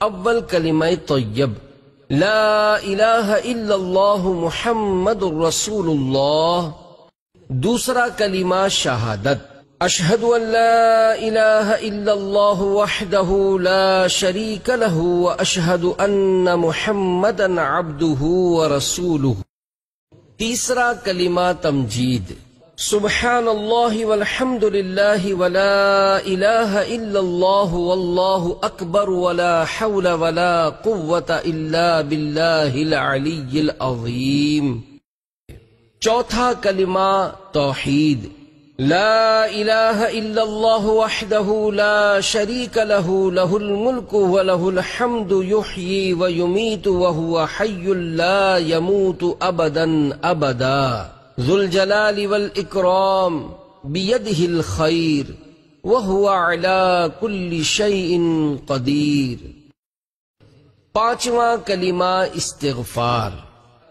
اول کلمہ طیب۔ لا الہ الا اللہ محمد الرسول اللہ۔ دوسرا کلمہ شہادت۔ اشہد ان لا الہ الا اللہ وحدہ لا شریک لہ واشہد ان محمدا عبدہ ورسولہ تیسرا کلمہ تمجید۔ سبحان اللہ والحمد للہ ولا الہ الا اللہ واللہ اکبر ولا حول ولا قوة الا باللہ العلی العظیم۔ چوتھا کلمہ توحید۔ لا الہ الا اللہ وحدہ لا شریک لہ لہ الملک ولہ الحمد یحیی ویمیت وہو حی لا یموت ابدا ابدا۔ ذو الجلال والاکرام بیدہ الخیر وہو علا کل شیء قدیر پانچواں کلمہ استغفار.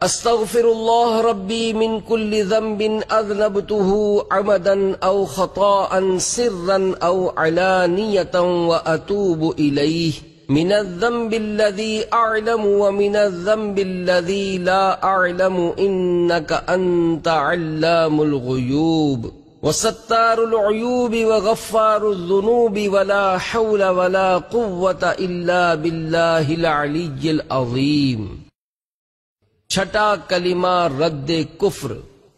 استغفر اللہ ربی من كل ذنب اذنبته عمدا او خطاء سرا او علانية واتوب اليه من الذنب الذي اعلم ومن الذنب الذي لا اعلم انك انت علام الغيوب. وستار العيوب وغفار الذنوب ولا حول ولا قوة الا بالله العلي العظيم. چھٹا کلمہ رد کفر.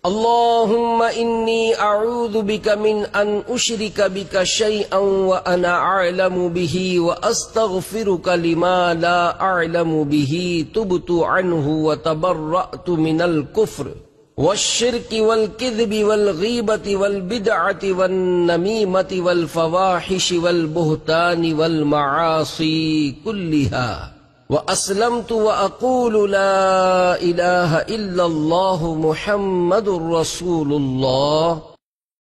اللہم انی أعوذ بک من أن اشرک بک شیئا وأنا أعلم به واستغفرک لما لا أعلم به تبت عنه وتبرأت من الكفر والشرك والكذب والغيبة والبدعة والنميمة والفواحش والبهتان والمعاصي كلها. وأسلمت وأقول لا إله إلا الله محمد رسول الله.